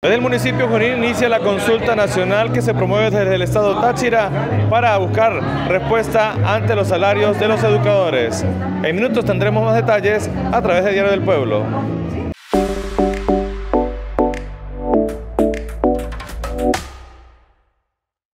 Desde el municipio Junín inicia la consulta nacional que se promueve desde el estado Táchira para buscar respuesta ante los salarios de los educadores. En minutos tendremos más detalles a través de Diario del Pueblo.